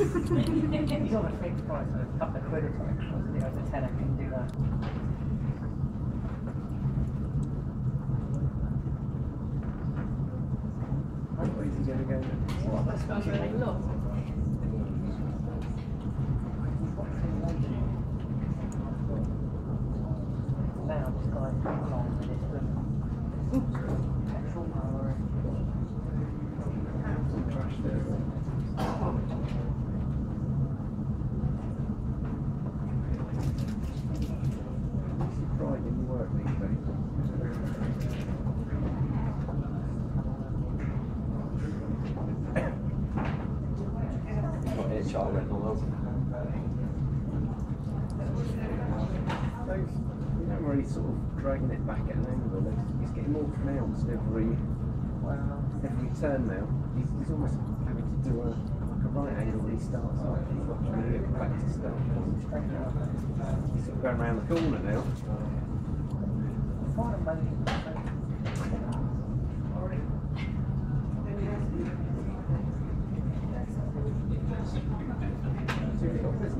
He's on a fixed price of a couple of quid or something, wasn't he? Over ten, I can do that. Where's he gonna go then? What, that's what you look. Now this guy's along with this petrol Got Charlie went all over. Those, you he's sort of dragging it back at an angle, he's, getting more pronounced every Well, every turn now. He's, he's almost having to do a like a right angle when he starts off. He's trying to get back to start. He's sort of going around the corner now. quite amazing. See if he's got a business card. what?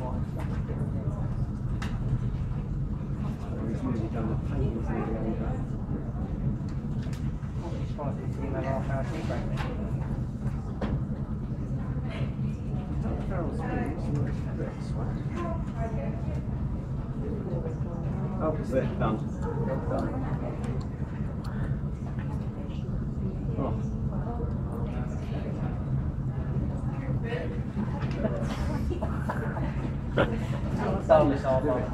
one fly. He's really done the paintings nearly over. It's fine, it's in a half hour tea break then. Feral Springs, you know, it's a bit swag. Oh, done. Done. Done this all night.